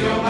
no